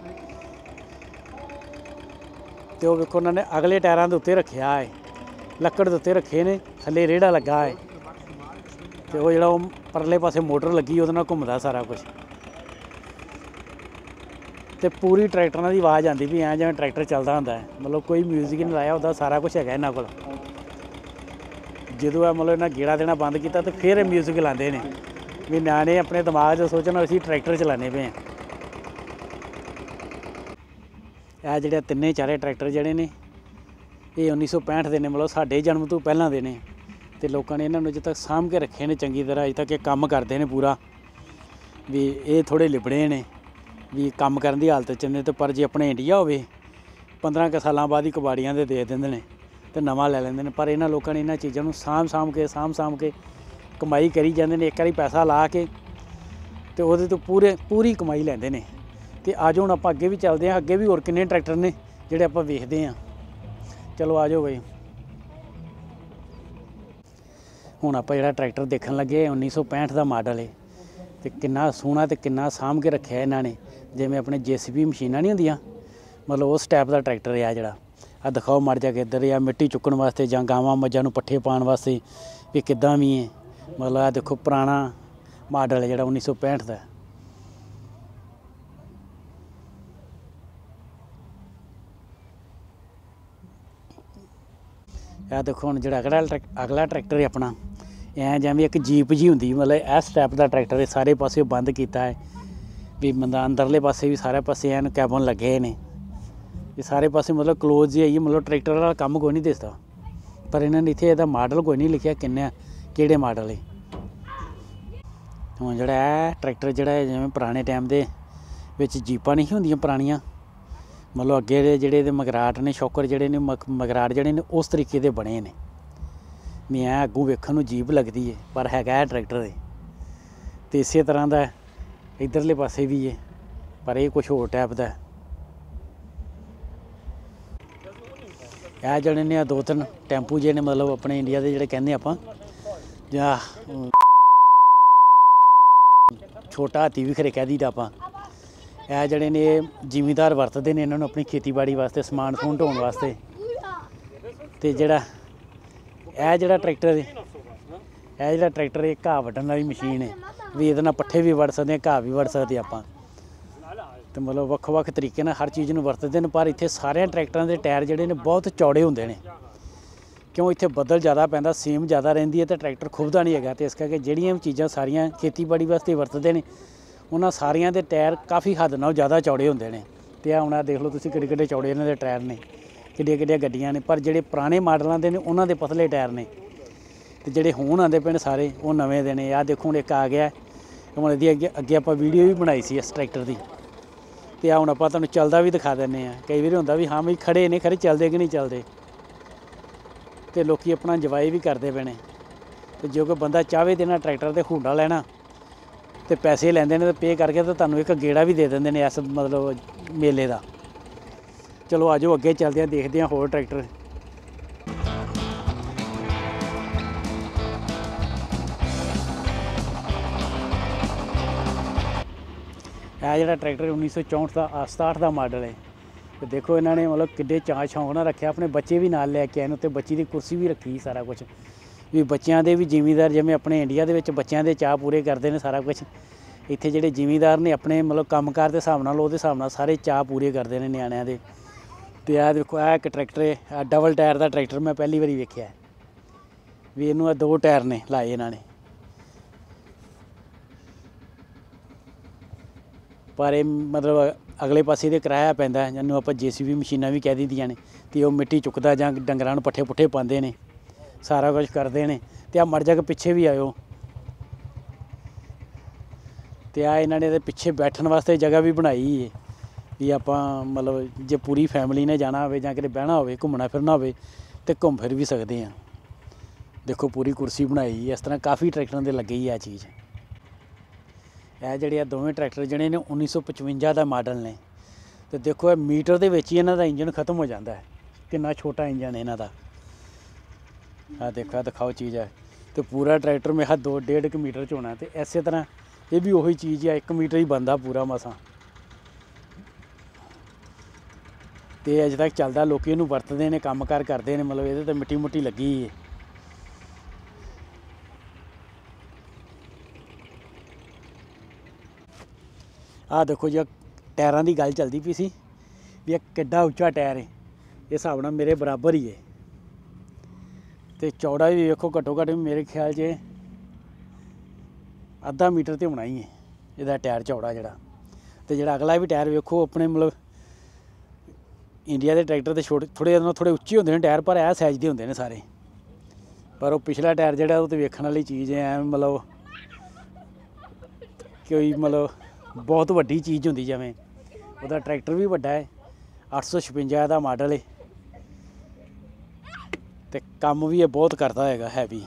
ਤੇ ਉਹ ਵੇਖੋ ਉਹਨਾਂ ਨੇ ਅਗਲੇ ਟਾਇਰਾਂ ਦੇ ਉੱਤੇ ਰੱਖਿਆ ਹੈ। ਲੱਕੜ ਦੇ ਉੱਤੇ ਰੱਖੇ ਨੇ, ਥੱਲੇ ਰੇੜਾ ਲੱਗਾ ਹੈ। ਤੇ ਉਹ ਜਿਹੜਾ ਉਹ ਪਰਲੇ ਪਾਸੇ ਮੋਟਰ ਲੱਗੀ ਉਹਦੇ ਨਾਲ ਘੁੰਮਦਾ ਸਾਰਾ ਕੁਝ ਤੇ ਪੂਰੀ ਟਰੈਕਟਰਾਂ ਦੀ ਆਵਾਜ਼ ਆਉਂਦੀ ਵੀ ਐਂ ਜਿਵੇਂ ਟਰੈਕਟਰ ਚੱਲਦਾ ਹੁੰਦਾ ਹੈ ਮਤਲਬ ਕੋਈ 뮤직 ਨਹੀਂ ਲਾਇਆ ਉਹਦਾ ਸਾਰਾ ਕੁਝ ਹੈਗਾ ਇਹਨਾਂ ਕੋਲ ਜਦੋਂ ਇਹ ਮਤਲਬ ਇਹਨਾਂ ਗੇੜਾ ਦੇਣਾ ਬੰਦ ਕੀਤਾ ਤੇ ਫਿਰ ਇਹ 뮤직 ਲਾਉਂਦੇ ਨੇ ਵੀ ਨਿਆਣੇ ਆਪਣੇ ਦਿਮਾਗ 'ਚ ਸੋਚਣ ਅਸੀਂ ਟਰੈਕਟਰ ਚਲਾਣੇ ਪਏ ਆ ਇਹ ਜਿਹੜੇ ਤਿੰਨੇ ਚਾਰੇ ਟਰੈਕਟਰ ਜਿਹੜੇ ਨੇ ਇਹ 1965 ਦੇ ਨੇ ਮਤਲਬ ਸਾਡੇ ਜਨਮ ਤੋਂ ਪਹਿਲਾਂ ਦੇ ਨੇ ਤੇ ਲੋਕਾਂ ਨੇ ਇਹਨਾਂ ਨੂੰ ਅਜੇ ਤੱਕ ਸਾਂਭ ਕੇ ਰੱਖੇ ਨੇ ਚੰਗੀ ਤਰ੍ਹਾਂ, ਅਜੇ ਤੱਕ ਇਹ ਕੰਮ ਕਰਦੇ ਨੇ ਪੂਰਾ। ਵੀ ਇਹ ਥੋੜੇ ਲਿਬੜੇ ਨੇ, ਵੀ ਕੰਮ ਕਰਨ ਦੀ ਹਾਲਤ ਚ ਨੇ ਤੇ ਪਰ ਜੇ ਆਪਣੇ ਇੰਡੀਆ ਹੋਵੇ 15 ਕੁ ਸਾਲਾਂ ਬਾਅਦ ਹੀ ਕਬਾੜੀਆਂ ਦੇ ਦੇ ਦਿੰਦੇ ਨੇ ਤੇ ਨਵਾਂ ਲੈ ਲੈਂਦੇ ਨੇ। ਪਰ ਇਹਨਾਂ ਲੋਕਾਂ ਨੇ ਇਹਨਾਂ ਚੀਜ਼ਾਂ ਨੂੰ ਸਾਂਭ ਸਾਂਭ ਕੇ ਸਾਂਭ ਸਾਂਭ ਕੇ ਕਮਾਈ ਕਰੀ ਜਾਂਦੇ ਨੇ। ਇੱਕ ਵਾਰੀ ਪੈਸਾ ਲਾ ਕੇ ਤੇ ਉਹਦੇ ਤੋਂ ਪੂਰੇ, ਪੂਰੀ ਕਮਾਈ ਲੈਂਦੇ ਨੇ। ਤੇ ਅੱਜ ਹੁਣ ਆਪਾਂ ਅੱਗੇ ਵੀ ਚੱਲਦੇ ਹਾਂ, ਅੱਗੇ ਵੀ ਹੋਰ ਕਿੰਨੇ ਟਰੈਕਟਰ ਨੇ ਜਿਹੜੇ ਆਪਾਂ ਵੇਖਦੇ ਹਾਂ। ਚਲੋ ਆ ਜਾਓ ਬਈ। ਹੁਣ ਆਪਾਂ ਜਿਹੜਾ ਟਰੈਕਟਰ ਦੇਖਣ ਲੱਗੇ 1965 ਦਾ ਮਾਡਲ ਏ। ਤੇ ਕਿੰਨਾ ਸੋਹਣਾ ਤੇ ਕਿੰਨਾ ਸਾਂਭ ਕੇ ਰੱਖਿਆ ਇਹਨਾਂ ਨੇ। ਜਿਵੇਂ ਆਪਣੇ ਜੀਸੀਬੀ ਮਸ਼ੀਨਾਂ ਨਹੀਂ ਹੁੰਦੀਆਂ, ਮਤਲਬ ਉਸ ਟਾਈਪ ਦਾ ਟਰੈਕਟਰ ਆ ਜਿਹੜਾ। ਆ ਦਿਖਾਓ ਮੜ ਜਾ ਕੇ ਇੱਧਰ ਆ ਮਿੱਟੀ ਚੁੱਕਣ ਵਾਸਤੇ ਜਾਂ ਗਾਵਾਂ ਮੱਝਾਂ ਨੂੰ ਪੱਠੇ ਪਾਉਣ ਵਾਸਤੇ ਵੀ ਕਿੱਦਾਂ ਵੀ ਹੈ ਮਤਲਬ ਆ ਦੇਖੋ ਪੁਰਾਣਾ ਮਾਡਲ ਹੈ ਜਿਹੜਾ 1965 ਦਾ। ਇਹ ਦੇਖੋ ਹੁਣ ਜਿਹੜਾ ਅਗਲਾ ਟਰੈਕ- ਅਗਲਾ ਟਰੈਕਟਰ ਹੈ ਆਪਣਾ। ਐ ਜਿਵੇਂ ਇੱਕ ਜੀਪ ਜੀ ਹੁੰਦੀ, ਮਤਲਬ ਇਸ ਟਾਈਪ ਦਾ ਟਰੈਕਟਰ ਹੈ ਸਾਰੇ ਪਾਸੇ ਬੰਦ ਕੀਤਾ ਹੈ। ਵੀ ਬੰਦਾ ਅੰਦਰਲੇ ਪਾਸੇ ਵੀ ਸਾਰੇ ਪਾਸੇ ਐਨ ਕੈਬਨ ਲੱਗੇ ਨੇ। ਇਹ ਸਾਰੇ ਪਾਸੇ ਮਤਲਬ ক্লোਜ਼ ਹੀ ਹੈ ਮਤਲਬ ਟਰੈਕਟਰ ਵਾਲਾ ਕੰਮ ਕੋਈ ਨਹੀਂ ਦਿਸਦਾ। ਪਰ ਇਹਨਾਂ ਨੇ ਇੱਥੇ ਇਹਦਾ ਮਾਡਲ ਕੋਈ ਨਹੀਂ ਲਿਖਿਆ ਕਿੰਨੇ, ਕਿਹੜੇ ਮਾਡਲ ਹੈ ਹੁਣ ਜਿਹੜਾ ਇਹ ਟਰੈਕਟਰ ਜਿਹੜਾ ਹੈ ਜਿਵੇਂ ਪੁਰਾਣੇ ਟਾਈਮ ਦੇ ਵਿੱਚ ਜੀਪਾਂ ਨਹੀਂ ਸੀ ਹੁੰਦੀਆਂ ਪੁਰਾਣੀਆਂ। ਮਤਲਬ ਅੱਗੇ ਜਿਹੜੇ ਇਹਦੇ ਮਗਰਾਟ ਨੇ, ਸ਼ੌਕਰ ਜਿਹੜੇ ਨੇ ਮਗ- ਮਗਰਾਟ ਜਿਹੜੇ ਨੇ, ਉਸ ਤਰੀਕੇ ਦੇ ਬਣੇ ਨੇ। ਵੀ ਐਂ ਅੱਗੂ ਵੇਖਣ ਨੂੰ ਜੀਪ ਲੱਗਦੀ ਹੈ ਪਰ ਹੈਗਾ ਇਹ ਟਰੈਕਟਰ ਹੈ ਤੇ ਇਸੇ ਤਰ੍ਹਾਂ ਦਾ ਇਧਰਲੇ ਪਾਸੇ ਵੀ ਹੈ ਪਰ ਇਹ ਕੁਝ ਹੋਰ ਟਾਈਪ ਦਾ। ਇਹ ਜਿਹੜੇ ਨੇ ਆਹ ਦੋ ਤਿੰਨ ਟੈਂਪੂ ਜਿਹੜੇ ਨੇ, ਮਤਲਬ ਆਪਣੇ ਇੰਡੀਆ ਦੇ ਜਿਹੜੇ ਕਹਿੰਦੇ ਆਪਾਂ, ਜਾਂ ਛੋਟਾ ਹਾਥੀ ਵੀ ਖਰੇ ਕਹਿ ਦੀਦਾ ਆਪਾਂ। ਇਹ ਜਿਹੜੇ ਨੇ ਇਹ ਜ਼ਿਮੀਂਦਾਰ ਵਰਤਦੇ ਨੇ ਇਹਨਾਂ ਨੂੰ ਆਪਣੀ ਖੇਤੀਬਾੜੀ ਵਾਸਤੇ, ਸਮਾਨ ਸਮੂਨ ਢੋਣ ਵਾਸਤੇ। ਤੇ ਜਿਹੜਾ ਇਹ ਜਿਹੜਾ ਟਰੈਕਟਰ ਇਹ ਜਿਹੜਾ ਟਰੈਕਟਰ ਇਹ ਘਾਹ ਵੱਢਣ ਵਾਲੀ ਮਸ਼ੀਨ ਹੈ। ਵੀ ਇਹਦੇ ਨਾਲ ਪੱਠੇ ਵੀ ਵੱਢ ਸਕਦੇ ਆ, ਘਾਹ ਵੀ ਵੱਢ ਸਕਦੇ ਆਪਾਂ। ਤੇ ਮਤਲਬ ਵੱਖ-ਵੱਖ ਤਰੀਕੇ ਨਾਲ ਹਰ ਚੀਜ਼ ਨੂੰ ਵਰਤਦੇ ਨੇ, ਪਰ ਇੱਥੇ ਸਾਰਿਆਂ ਟਰੈਕਟਰਾਂ ਦੇ ਟਾਇਰ ਜਿਹੜੇ ਨੇ, ਬਹੁਤ ਚੌੜੇ ਹੁੰਦੇ ਨੇ। ਕਿਉਂ ਇੱਥੇ ਬੱਦਲ ਜ਼ਿਆਦਾ ਪੈਂਦਾ, ਸੀਮ ਜ਼ਿਆਦਾ ਰਹਿੰਦੀ ਹੈ ਤੇ ਟਰੈਕਟਰ ਖੁੱਬਦਾ ਨਹੀਂ ਹੈਗਾ, ਤੇ ਇਸ ਕਰਕੇ ਜਿਹੜੀਆਂ ਵੀ ਚੀਜ਼ਾਂ ਸਾਰੀਆਂ ਖੇਤੀਬਾੜੀ ਵਾਸਤੇ ਵਰਤਦੇ ਨੇ, ਉਹਨਾਂ ਸਾਰੀਆਂ ਦੇ ਟਾਇਰ ਕਾਫੀ ਹੱਦ ਨਾਲ ਜ਼ਿਆਦਾ ਚੌੜੇ ਹੁੰਦੇ ਨੇ। ਤੇ ਆ ਹੁਣ ਆਹ ਦੇਖ ਲਓ ਤੁਸੀਂ ਕਿੱਡੇ ਕਿੱਡੇ ਚੌੜੇ ਇਹਨਾਂ ਦੇ ਟਾਇਰ ਨੇ। ਕਿੱਡੀਆਂ ਕਿੱਡੀਆਂ ਗੱਡੀਆਂ ਨੇ, ਪਰ ਜਿਹੜੇ ਪੁਰਾਣੇ ਮਾਡਲਾਂ ਦੇ ਨੇ, ਉਹਨਾਂ ਦੇ ਪਤਲੇ ਟਾਇਰ ਨੇ। ਤੇ ਜਿਹੜੇ ਹੁਣ ਆਉਂਦੇ ਪਏ ਨੇ ਸਾਰੇ, ਉਹ ਨਵੇਂ ਦੇ ਨੇ। ਆ ਦੇਖੋ, ਹੁਣ ਇੱਕ ਆ ਗਿਆ। ਹੁਣ ਇਹਦੀ ਅੱਗੇ ਅੱਗੇ ਆਪਾਂ ਵੀਡੀਓ ਵੀ ਬਣਾਈ ਸੀ ਇਸ ਟਰੈਕਟਰ ਦੀ। ਤੇ ਆ ਹੁਣ ਆਪਾਂ ਤੁਹਾਨੂੰ ਚੱਲਦਾ ਵੀ ਦਿਖਾ ਦਿੰਨੇ ਆ ਕਈ ਵਾਰੀ ਹੁੰਦਾ ਵੀ, ਹਾਂ ਵੀ ਖੜੇ ਨੇ ਖੜੇ ਚੱਲਦੇ ਕਿ ਨਹੀਂ ਚੱਲਦੇ? ਤੇ ਲੋਕੀ ਆਪਣਾ ਜਵਾਈ ਵੀ ਕਰਦੇ ਪਏ ਨੇ। ਤੇ ਜੇ ਕੋਈ ਬੰਦਾ ਚਾਹਵੇ ਤੇ ਨਾ ਟਰੈਕਟਰ ਤੇ ਹੁੰਡਾ ਲੈਣਾ, ਤੇ ਪੈਸੇ ਲੈਂਦੇ ਨੇ ਤੇ ਪੇ ਕਰਕੇ ਤੇ ਤੁਹਾਨੂੰ ਇੱਕ ਗੇੜਾ ਵੀ ਦੇ ਦਿੰਦੇ ਨੇ ਇਸ ਮਤਲਬ ਮੇਲੇ ਦਾ। ਚਲੋ ਆਜੋ ਅੱਗੇ ਚੱਲਦੇ ਆ, ਦੇਖਦੇ ਆ ਹੋਰ ਟਰੈਕਟਰ। ਇਹ ਜਿਹੜਾ ਟਰੈਕਟਰ 1964 ਦਾ ਆ 67 ਦਾ ਮਾਡਲ ਹੈ। ਤੇ ਦੇਖੋ ਇਹਨਾਂ ਨੇ ਮਤਲਬ ਕਿੱਡੇ ਚਾਅ ਸ਼ੌਂਕ ਨਾਲ ਰੱਖਿਆ, ਆਪਣੇ ਬੱਚੇ ਵੀ ਨਾਲ ਲੈ ਕੇ ਆਏ ਨੇ, ਉੱਤੇ ਬੱਚੀ ਦੀ ਕੁਰਸੀ ਵੀ ਰੱਖੀ ਸਾਰਾ ਕੁਝ ਵੀ ਬੱਚਿਆਂ ਦੇ ਵੀ ਜ਼ਿਮੀਂਦਾਰ ਜਿਵੇਂ ਆਪਣੇ ਇੰਡੀਆ ਦੇ ਵਿੱਚ ਬੱਚਿਆਂ ਦੇ ਚਾਅ ਪੂਰੇ ਕਰਦੇ ਨੇ ਸਾਰਾ ਕੁਝ ਇੱਥੇ ਜਿਹੜੇ ਜ਼ਿਮੀਂਦਾਰ ਨੇ ਆਪਣੇ ਮਤਲਬ ਕੰਮਕਾਰ ਦੇ ਹਿਸਾਬ ਨਾਲ, ਉਹਦੇ ਹਿਸਾਬ ਨਾਲ ਸਾਰੇ ਚਾਅ ਪੂਰੇ ਕਰਦੇ ਨੇ ਨਿਆਣਿਆਂ ਦੇ। ਤੇ ਆਹ ਦੇਖੋ ਆਹ ਇੱਕ ਟਰੈਕਟਰ ਹੈ ਆਹ ਡਬਲ ਟਾਇਰ ਦਾ ਟਰੈਕਟਰ ਮੈਂ ਪਹਿਲੀ ਵਾਰੀ ਵੇਖਿਆ ਵੀ ਇਹਨੂੰ ਆ ਦੋ ਟਾਇਰ ਨੇ ਲਾਏ ਇਹਨਾਂ ਨੇ। ਪਰ ਇਹ ਮਤਲਬ ਅਗਲੇ ਪਾਸੇ ਦੇ ਕਿਰਾਇਆ ਪੈਂਦਾ ਹੈ, ਜਿਹਨੂੰ ਆਪਾਂ ਜੀਸੀਬੀ ਮਸ਼ੀਨਾਂ ਵੀ ਕਹਿ ਦਿੰਦੀਆਂ ਨੇ ਤੇ ਉਹ ਮਿੱਟੀ ਚੁੱਕਦਾ ਜਾਂ ਡੰਗਰਾਂ ਨੂੰ ਪੱਠੇ ਪੁੱਠੇ ਪਾਉਂਦੇ ਨੇ ਸਾਰਾ ਕੁਝ ਕਰਦੇ ਨੇ ਤੇ ਆ ਮਰ ਜਾ ਕੇ ਪਿੱਛੇ ਵੀ ਆਇਓ। ਤੇ ਆ ਇਹਨਾਂ ਨੇ ਇਹਦੇ ਪਿੱਛੇ ਬੈਠਣ ਵਾਸਤੇ ਜਗ੍ਹਾ ਵੀ ਬਣਾਈ ਏ। ਵੀ ਆਪਾਂ ਮਤਲਬ ਜੇ ਪੂਰੀ ਫੈਮਿਲੀ ਨੇ ਜਾਣਾ ਹੋਵੇ ਜਾਂ ਕਿਤੇ ਬਹਿਣਾ ਹੋਵੇ, ਘੁੰਮਣਾ ਫਿਰਨਾ ਹੋਵੇ ਤੇ ਘੁੰਮ ਫਿਰ ਵੀ ਸਕਦੇ ਆ ਦੇਖੋ ਪੂਰੀ ਕੁਰਸੀ ਬਣਾਈ ਇਸ ਤਰ੍ਹਾਂ ਕਾਫੀ ਟਰੈਕਟਰਾਂ ਦੇ ਲੱਗੀ ਹੈ ਚੀਜ਼। ਇਹ ਜਿਹੜੇ ਆ ਦੋਵੇਂ ਟਰੈਕਟਰ ਜਿਹੜੇ ਨੇ 1955 ਦਾ ਮਾਡਲ ਨੇ। ਤੇ ਦੇਖੋ ਇਹ ਮੀਟਰ ਦੇ ਵਿੱਚ ਹੀ ਇਹਨਾਂ ਦਾ ਇੰਜਨ ਖਤਮ ਹੋ ਜਾਂਦਾ ਹੈ। ਕਿੰਨਾ ਛੋਟਾ ਇੰਜਨ ਹੈ ਇਹਨਾਂ ਦਾ। ਆ ਦੇਖੋ ਦਿਖਾਓ ਚੀਜ਼ ਹੈ। ਤੇ ਪੂਰਾ ਟਰੈਕਟਰ ਮੇਰਾ ਦੋ, ਡੇਢ ਕੁ ਮੀਟਰ ਚ ਹੋਣਾ ਤੇ ਇਸੇ ਤਰ੍ਹਾਂ ਇਹ ਵੀ ਉਹੀ ਚੀਜ਼ ਹੈ 1 ਮੀਟਰ ਹੀ ਬੰਦਾ ਪੂਰਾ ਮਸਾਂ। ਤੇ ਅਜੇ ਤੱਕ ਚੱਲਦਾ, ਲੋਕੀ ਇਹਨੂੰ ਵਰਤਦੇ ਨੇ, ਕੰਮਕਾਰ ਕਰਦੇ ਨੇ, ਮਤਲਬ ਇਹਦੇ ਤੇ ਮਿੱਟੀ ਮੁੱਟੀ ਲੱਗੀ ਹੈ। ਆਹ ਦੇਖੋ ਜੀ ਟਾਇਰਾਂ ਦੀ ਗੱਲ ਚੱਲਦੀ ਪਈ ਸੀ ਵੀ ਇਹ ਕਿੱਡਾ ਉੱਚਾ ਟਾਇਰ ਹੈ। ਇਹ ਹਿਸਾਬ ਨਾਲ ਮੇਰੇ ਬਰਾਬਰ ਹੀ ਹੈ। ਤੇ ਚੌੜਾ ਵੀ ਵੇਖੋ, ਘੱਟੋ ਘੱਟ ਮੇਰੇ ਖਿਆਲ 'ਚ ਅੱਧਾ ਮੀਟਰ ਤੇ ਹੋਣਾ ਹੀ ਹੈ, ਇਹਦਾ ਟਾਇਰ ਚੌੜਾ ਜਿਹੜਾ। ਤੇ ਜਿਹੜਾ ਅਗਲਾ ਵੀ ਟਾਇਰ ਵੇਖੋ ਆਪਣੇ ਮਤਲਬ ਇੰਡੀਆ ਦੇ ਟਰੈਕਟਰ ਤੇ ਛੋਟੇ ਥੋੜੇ ਜਿਹੇ ਥੋੜੇ ਉੱਚੇ ਹੁੰਦੇ ਨੇ, ਟਾਇਰ ਪਰ ਇਹ ਸਾਈਜ਼ ਦੇ ਹੁੰਦੇ ਨੇ ਸਾਰੇ। ਪਰ ਉਹ ਪਿਛਲਾ ਟਾਇਰ ਜਿਹੜਾ, ਉਹ ਤੇ ਵੇਖਣ ਵਾਲੀ ਚੀਜ਼ ਹੈ ਐਂ ਮਤਲਬ ਕੋਈ ਮਤਲਬ ਬਹੁਤ ਵੱਡੀ ਚੀਜ਼ ਹੁੰਦੀ ਜਿਵੇਂ। ਉਹਦਾ ਟਰੈਕਟਰ ਵੀ ਵੱਡਾ ਹੈ 856 ਦਾ ਮਾਡਲ ਹੈ ਤੇ ਕੰਮ ਵੀ ਇਹ ਬਹੁਤ ਕਰਦਾ ਹੈਗਾ ਹੈਵੀ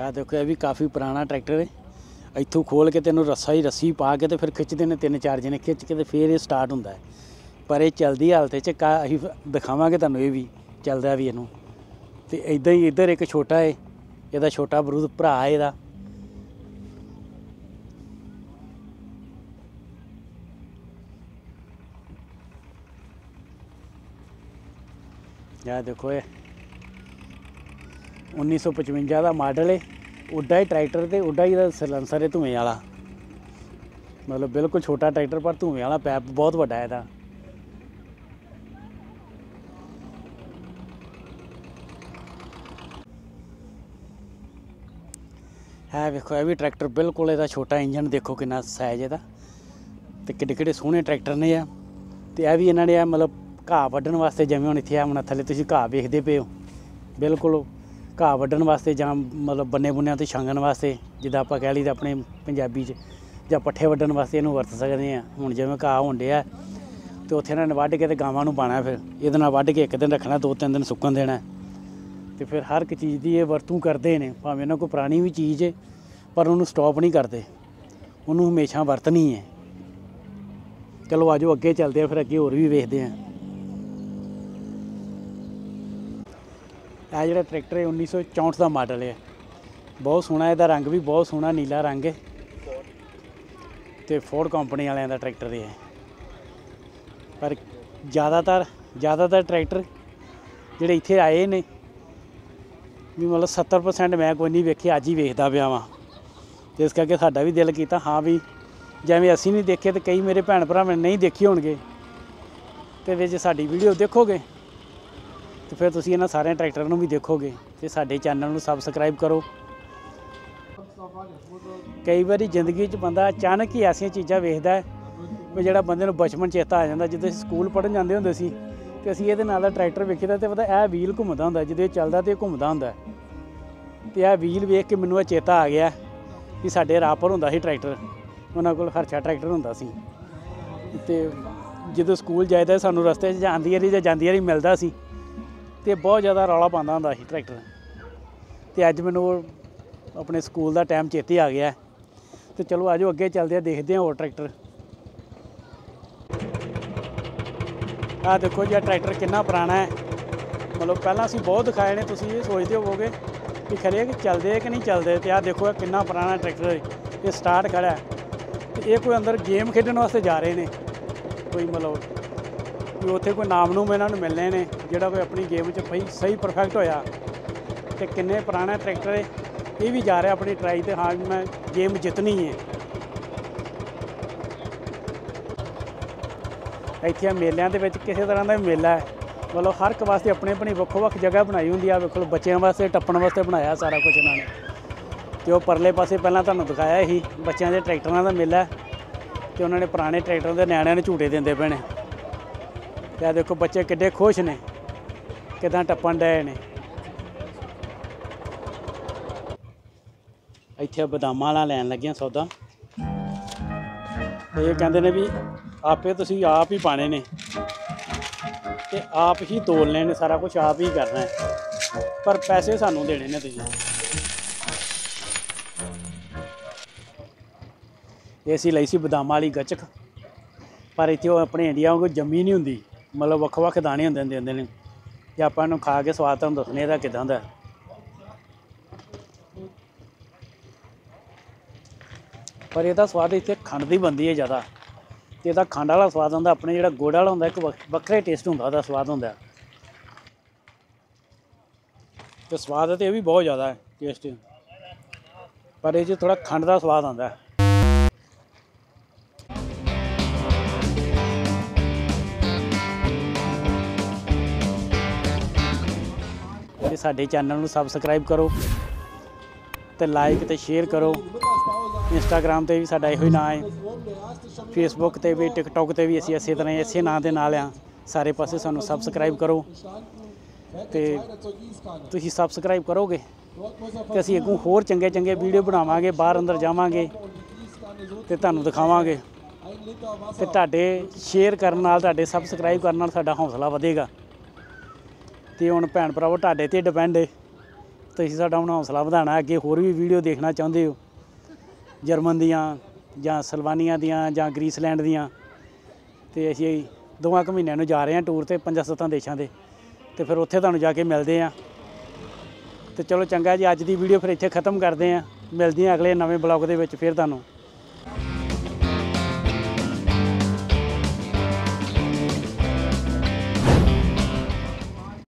ਆਹ ਦੇਖੋ, ਇਹ ਵੀ ਕਾਫੀ ਪੁਰਾਣਾ ਟਰੈਕਟਰ ਹੈ ਇੱਥੋਂ ਖੋਲ ਕੇ ਤੈਨੂੰ ਰੱਸਾ ਹੀ ਰੱਸੀ ਪਾ ਕੇ ਤੇ ਫਿਰ ਖਿੱਚਦੇ ਨੇ ਤਿੰਨ ਚਾਰ ਜਣੇ, ਖਿੱਚ ਕੇ ਤੇ ਫਿਰ ਇਹ ਸਟਾਰਟ ਹੁੰਦਾ ਹੈ। ਪਰ ਇਹ ਚਲਦੀ ਹਾਲਤ 'ਚ ਕਾ ਅਸੀਂ ਦਿਖਾਵਾਂਗੇ ਤੁਹਾਨੂੰ ਇਹ ਵੀ, ਚੱਲਦਾ ਵੀ ਇਹਨੂੰ। ਤੇ ਇਦਾਂ ਹੀ ਇੱਧਰ ਇੱਕ ਛੋਟਾ ਏ, ਇਹਦਾ ਛੋਟਾ ਬਰੂਦ ਭਰਾ ਹੈ ਇਹਦਾ। ਇਹ ਦੇਖੋ ਇਹ 1955 ਦਾ ਮਾਡਲ ਏ। ਉੱਡਾ ਹੀ ਟਰੈਕਟਰ ਤੇ, ਉੱਡਾ ਹੀ ਇਹਦਾ ਸਲੈਂਸਰ ਹੈ ਧੂਏ ਵਾਲਾ। ਮਤਲਬ ਬਿਲਕੁਲ ਛੋਟਾ ਟਰੈਕਟਰ, ਪਰ ਧੂਏ ਵਾਲਾ ਪੈਪ ਬਹੁਤ ਵੱਡਾ ਹੈ ਇਹਦਾ। ਹੈ ਵੇਖੋ, ਇਹ ਵੀ ਟਰੈਕਟਰ ਬਿਲਕੁਲ ਇਹਦਾ ਛੋਟਾ ਇੰਜਨ ਦੇਖੋ ਕਿੰਨਾ ਸਾਈਜ਼ ਇਹਦਾ। ਤੇ ਕਿੱਡੇ ਕਿੱਡੇ ਸੋਹਣੇ ਟਰੈਕਟਰ ਨੇ ਆ ਤੇ ਇਹ ਵੀ ਇਹਨਾਂ ਨੇ ਆ ਮਤਲਬ ਘਾਹ ਵੱਢਣ ਵਾਸਤੇ ਜਿਵੇਂ ਹੁਣ ਇੱਥੇ ਆ, ਹੁਣ ਥੱਲੇ ਤੁਸੀਂ ਘਾਹ ਵੇਖਦੇ ਪਏ ਹੋ। ਬਿਲਕੁਲ ਘਾਹ ਵੱਢਣ ਵਾਸਤੇ ਜਾਂ ਮਤਲਬ ਬੰਨੇ ਬੁੰਨਿਆਂ ਤੇ ਛਾਂਗਣ ਵਾਸਤੇ, ਜਿੱਦਾਂ ਆਪਾਂ ਕਹਿ ਲਈਦਾ ਆਪਣੇ ਪੰਜਾਬੀ 'ਚ, ਜਾਂ ਪੱਠੇ ਵੱਢਣ ਵਾਸਤੇ ਇਹਨੂੰ ਵਰਤ ਸਕਦੇ ਆ ਹੁਣ ਜਿਵੇਂ ਘਾਹ ਹੁੰਦੇ ਆ ਤੇ ਉੱਥੇ ਇਹਨਾਂ ਨੇ ਵੱਢ ਕੇ ਤੇ ਗਾਵਾਂ ਨੂੰ ਪਾਣਾ ਫਿਰ। ਇਹਦੇ ਨਾਲ ਵੱਢ ਕੇ ਇੱਕ ਦਿਨ ਰੱਖਣਾ, ਦੋ ਤਿੰਨ ਦਿਨ ਸੁੱਕਣ ਦੇਣਾ। ਤੇ ਫਿਰ ਹਰ ਇੱਕ ਚੀਜ਼ ਦੀ ਇਹ ਵਰਤੋਂ ਕਰਦੇ ਨੇ, ਭਾਵੇਂ ਇਹਨਾਂ ਕੋਲ ਪੁਰਾਣੀ ਵੀ ਚੀਜ਼ ਹੈ ਪਰ ਉਹਨੂੰ ਸਟਾਪ ਨਹੀਂ ਕਰਦੇ। ਉਹਨੂੰ ਹਮੇਸ਼ਾ ਵਰਤਣੀ ਹੈ ਚਲੋ ਆਜੋ ਅੱਗੇ ਚੱਲਦੇ ਆ, ਫਿਰ ਅੱਗੇ ਹੋਰ ਵੀ ਵੇਖਦੇ ਆ। ਇਹ ਜਿਹੜਾ ਟਰੈਕਟਰ ਹੈ 1964 ਦਾ ਮਾਡਲ ਹੈ। ਬਹੁਤ ਸੋਹਣਾ ਇਹਦਾ ਰੰਗ ਵੀ, ਬਹੁਤ ਸੋਹਣਾ ਨੀਲਾ ਰੰਗ ਹੈ। ਤੇ ਫੋਰਡ ਕੰਪਨੀ ਵਾਲਿਆਂ ਦਾ ਟਰੈਕਟਰ ਇਹ ਹੈ। ਪਰ ਜ਼ਿਆਦਾਤਰ ਜ਼ਿਆਦਾਤਰ ਟਰੈਕਟਰ ਜਿਹੜੇ ਇੱਥੇ ਆਏ ਨੇ, ਵੀ ਮਤਲਬ 70% ਮੈਂ ਕੋਈ ਨਹੀਂ ਵੇਖਿਆ, ਅੱਜ ਹੀ ਵੇਖਦਾ ਪਿਆ ਵਾਂ। ਤੇ ਇਸ ਕਰਕੇ ਸਾਡਾ ਵੀ ਦਿਲ ਕੀਤਾ, ਹਾਂ ਵੀ ਜਿਵੇਂ ਅਸੀਂ ਨਹੀਂ ਦੇਖੇ ਤੇ ਕਈ ਮੇਰੇ ਭੈਣ ਭਰਾ ਨਹੀਂ ਦੇਖੇ ਹੋਣਗੇ, ਤੇ ਵਿੱਚ ਸਾਡੀ ਵੀਡੀਓ ਦੇਖੋਗੇ। ਤੇ ਫਿਰ ਤੁਸੀਂ ਇਹਨਾਂ ਸਾਰਿਆਂ ਟਰੈਕਟਰਾਂ ਨੂੰ ਵੀ ਦੇਖੋਗੇ ਤੇ ਸਾਡੇ ਚੈਨਲ ਨੂੰ ਸਬਸਕ੍ਰਾਈਬ ਕਰੋ। ਕਈ ਵਾਰੀ ਜ਼ਿੰਦਗੀ 'ਚ ਬੰਦਾ ਅਚਾਨਕ ਹੀ ਐਸੀਆਂ ਚੀਜ਼ਾਂ ਵੇਖਦਾ ਹੈ ਵੀ ਜਿਹੜਾ ਬੰਦੇ ਨੂੰ ਬਚਪਨ ਚੇਤਾ ਆ ਜਾਂਦਾ, ਜਦੋਂ ਅਸੀਂ ਸਕੂਲ ਪੜ੍ਹਨ ਜਾਂਦੇ ਹੁੰਦੇ ਸੀ, ਤੇ ਅਸੀਂ ਇਹਦੇ ਨਾਲ ਦਾ ਟਰੈਕਟਰ ਵੇਖੀਦਾ ਤੇ ਪਤਾ ਇਹ ਵੀਲ ਘੁੰਮਦਾ ਹੁੰਦਾ ਜਦੋਂ ਇਹ ਚੱਲਦਾ ਤੇ ਇਹ ਘੁੰਮਦਾ ਹੁੰਦਾ ਤੇ ਇਹ ਵੀਲ ਵੇਖ ਕੇ ਮੈਨੂੰ ਇਹ ਚੇਤਾ ਆ ਗਿਆ ਕਿ ਸਾਡੇ ਰਾਪਰ ਹੁੰਦਾ ਸੀ ਟਰੈਕਟਰ, ਉਹਨਾਂ ਕੋਲ ਖਰਚਾ ਟਰੈਕਟਰ ਹੁੰਦਾ ਸੀ। ਤੇ ਜਦੋਂ ਸਕੂਲ ਜਾਈਦਾ, ਸਾਨੂੰ ਰਸਤੇ 'ਚ ਜਾਂਦੀ ਰਹੀ ਜਾਂ ਜਾਂਦੀ ਵਾਰੀ ਮਿਲਦਾ ਸੀ। ਤੇ ਬਹੁਤ ਜ਼ਿਆਦਾ ਰੌਲਾ ਪਾਉਂਦਾ ਹੁੰਦਾ ਸੀ ਟਰੈਕਟਰ ਤੇ ਅੱਜ ਮੈਨੂੰ ਉਹ ਆਪਣੇ ਸਕੂਲ ਦਾ ਟਾਈਮ ਚੇਤੇ ਆ ਗਿਆ। ਤੇ ਚਲੋ ਆਜੋ ਅੱਗੇ ਚੱਲਦੇ ਆ, ਦੇਖਦੇ ਆ ਹੋਰ ਟਰੈਕਟਰ। ਆਹ ਦੇਖੋ ਜੀ, ਆਹ ਟਰੈਕਟਰ ਕਿੰਨਾ ਪੁਰਾਣਾ ਹੈ। ਮਤਲਬ ਪਹਿਲਾਂ ਅਸੀਂ ਬਹੁਤ ਦਿਖਾਏ ਨੇ, ਤੁਸੀਂ ਇਹ ਸੋਚਦੇ ਹੋਵੋਗੇ ਕਿ ਖਰੇ ਕਿ ਚੱਲਦੇ ਕਿ ਨਹੀਂ ਚੱਲਦੇ? ਤੇ ਆਹ ਦੇਖੋ ਇਹ ਕਿੰਨਾ ਪੁਰਾਣਾ ਟਰੈਕਟਰ ਇਹ ਸਟਾਰਟ ਖੜਾ ਹੈ। ਤੇ ਇਹ ਕੋਈ ਅੰਦਰ ਗੇਮ ਖੇਡਣ ਵਾਸਤੇ ਜਾ ਰਹੇ ਨੇ। ਕੋਈ ਮਤਲਬ ਵੀ ਉੱਥੇ ਕੋਈ ਨਾਮ ਨੂੰ ਇਹਨਾਂ ਨੂੰ ਮਿਲਨੇ ਨੇ, ਜਿਹੜਾ ਕੋਈ ਆਪਣੀ ਗੇਮ 'ਚ ਪਈ ਸਹੀ ਪਰਫੈਕਟ ਹੋਇਆ। ਤੇ ਕਿੰਨੇ ਪੁਰਾਣਾ ਟਰੈਕਟਰ ਹੈ ਇਹ ਵੀ ਜਾ ਰਿਹਾ ਆਪਣੀ ਟਰਾਈ ਤੇ, ਹਾਂ ਮੈਂ ਗੇਮ ਜਿੱਤਣੀ ਹੈ ਇੱਥੇ ਮੇਲਿਆਂ ਦੇ ਵਿੱਚ ਕਿਸੇ ਤਰ੍ਹਾਂ ਦਾ ਮੇਲਾ ਹੈ। ਮਤਲਬ ਹਰ ਇੱਕ ਵਾਸਤੇ ਆਪਣੀ ਆਪਣੀ ਵੱਖੋ ਵੱਖ ਜਗ੍ਹਾ ਬਣਾਈ ਹੁੰਦੀ ਆ, ਵੇਖੋ ਬੱਚਿਆਂ ਵਾਸਤੇ, ਟੱਪਣ ਵਾਸਤੇ ਬਣਾਇਆ ਸਾਰਾ ਕੁਝ ਇਹਨਾਂ ਨੇ। ਤੇ ਉਹ ਪਰਲੇ ਪਾਸੇ ਪਹਿਲਾਂ ਤੁਹਾਨੂੰ ਦਿਖਾਇਆ ਸੀ ਬੱਚਿਆਂ ਦੇ ਟਰੈਕਟਰਾਂ ਦਾ ਮੇਲਾ ਹੈ। ਤੇ ਉਹਨਾਂ ਨੇ ਪੁਰਾਣੇ ਟਰੈਕਟਰਾਂ ਦੇ ਨਿਆਣਿਆਂ ਨੂੰ ਝੂਟੇ ਦਿੰਦੇ ਪਏ ਨੇ। ਤੇ ਆ ਦੇਖੋ ਬੱਚੇ ਕਿੱਡੇ ਖੁਸ਼ ਨੇ। ਕਿਦਾਂ ਟੱਪਣ ਡਏ ਨੇ। ਇੱਥੇ ਬਦਾਮਾਂ ਵਾਲਾ ਲੈਣ ਲੱਗਿਆ ਸੌਦਾ। ਤੇ ਇਹ ਕਹਿੰਦੇ ਨੇ ਵੀ ਆਪੇ ਤੁਸੀਂ ਆਪ ਹੀ ਪਾਣੇ ਨੇ। ਤੇ ਆਪ ਹੀ ਤੋਲਨੇ ਨੇ, ਸਾਰਾ ਕੁਝ ਆਪ ਹੀ ਕਰਨਾ ਹੈ। ਪਰ ਪੈਸੇ ਸਾਨੂੰ ਦੇਣੇ ਨੇ ਤੁਸੀਂ। ਇਹ ਸੀ ਲਈ ਸੀ ਬਦਾਮਾਂ ਵਾਲੀ ਗੱਚਕ। ਪਰ ਇੱਥੇ ਉਹ ਆਪਣੇ ਇੰਡੀਆ ਵਾਂਗੂ ਜੰਮੀ ਨਹੀਂ ਹੁੰਦੀ। ਮਤਲਬ ਵੱਖ ਵੱਖ ਦਾਣੇ ਹੁੰਦੇ ਨੇ ਦਿੰਦੇ ਨੇ। ਤੇ ਆਪਾਂ ਇਹਨੂੰ ਖਾ ਕੇ ਸਵਾਦ ਤੁਹਾਨੂੰ ਦੱਸਣੇ ਇਹਦਾ ਕਿਦਾਂ ਦਾ ਪਰ ਇਹਦਾ ਸਵਾਦ ਇੱਥੇ ਖੰਡ ਦੀ ਬੰਦੀ ਹੈ ਜ਼ਿਆਦਾ। ਤੇ ਇਹਦਾ ਖੰਡ ਵਾਲਾ ਸਵਾਦ ਹੁੰਦਾ, ਆਪਣੇ ਜਿਹੜਾ ਗੁੜ ਵਾਲਾ ਹੁੰਦਾ, ਇੱਕ ਵੱਖ- ਵੱਖਰੇ ਟੇਸਟ ਹੁੰਦਾ ਉਹਦਾ ਸਵਾਦ ਹੁੰਦਾ। ਤੇ ਸਵਾਦ ਤੇ ਇਹ ਵੀ ਬਹੁਤ ਜ਼ਿਆਦਾ ਹੈ ਟੇਸਟ ਪਰ ਇਹ 'ਚ ਥੋੜਾ ਖੰਡ ਦਾ ਸਵਾਦ ਆਉਂਦਾ ਸਾਡੇ ਚੈਨਲ ਨੂੰ ਸਬਸਕ੍ਰਾਈਬ ਕਰੋ ਤੇ ਲਾਈਕ ਤੇ ਸ਼ੇਅਰ ਕਰੋ। ਇੰਸਟਾਗ੍ਰam ਤੇ ਵੀ ਸਾਡਾ ਇਹੋ ਹੀ ਨਾਂ ਹੈ। ਫੇਸਬੁੱਕ ਤੇ ਵੀ ਟਿਕਟੌਕ ਤੇ ਵੀ ਅਸੀਂ ਇਸੇ ਤਰ੍ਹਾਂ ਇਸੇ ਨਾਂ ਦੇ ਨਾਲ ਆ। ਸਾਰੇ ਪਾਸੇ ਸਾਨੂੰ ਸਬਸਕ੍ਰਾਈਬ ਕਰੋ। ਤੇ ਤੁਸੀਂ ਸਬਸਕ੍ਰਾਈਬ ਕਰੋਗੇ ਤੇ ਅਸੀਂ ਅੱਗੋਂ ਹੋਰ ਚੰਗੇ ਚੰਗੇ ਵੀਡੀਓ ਬਣਾਵਾਂਗੇ, ਬਾਹਰ ਅੰਦਰ ਜਾਵਾਂਗੇ ਤੇ ਤੁਹਾਨੂੰ ਦਿਖਾਵਾਂਗੇ। ਤੇ ਤੁਹਾਡੇ ਸ਼ੇਅਰ ਕਰਨ ਨਾਲ, ਤੁਹਾਡੇ ਸਬਸਕ੍ਰਾਈਬ ਕਰਨ ਨਾਲ ਸਾਡਾ ਹੌਸਲਾ ਵਧੇਗਾ। ਤੇ ਹੁਣ ਭੈਣ ਭਰਾਵੋ, ਤੁਹਾਡੇ ਤੇ ਡਿਪੈਂਡ ਹੈ ਤੁਸੀਂ ਸਾਡਾ ਹੁਣ ਹੌਸਲਾ ਵਧਾਉਣਾ, ਅੱਗੇ ਹੋਰ ਵੀ ਵੀਡੀਓ ਦੇਖਣਾ ਚਾਹੁੰਦੇ ਹੋ। ਜਰਮਨ ਦੀਆਂ ਜਾਂ ਸਲਵਾਨੀਆ ਦੀਆਂ ਜਾਂ ਗ੍ਰੀਸਲੈਂਡ ਦੀਆਂ। ਤੇ ਅਸੀਂ ਦੋਵਾਂ ਕੁ ਮਹੀਨਿਆਂ ਨੂੰ ਜਾ ਰਹੇ ਹਾਂ ਟੂਰ ਤੇ, ਪੰਜਾਂ ਸੱਤਾਂ ਦੇਸ਼ਾਂ ਦੇ। ਤੇ ਫਿਰ ਉੱਥੇ ਤੁਹਾਨੂੰ ਜਾ ਕੇ ਮਿਲਦੇ ਹਾਂ। ਤੇ ਚਲੋ ਚੰਗਾ ਜੀ, ਅੱਜ ਦੀ ਵੀਡੀਓ ਫਿਰ ਇੱਥੇ ਖਤਮ ਕਰਦੇ ਹਾਂ। ਮਿਲਦੇ ਹਾਂ ਅਗਲੇ ਨਵੇਂ ਬਲੌਗ ਦੇ ਵਿੱਚ ਫਿਰ ਤੁਹਾਨੂੰ।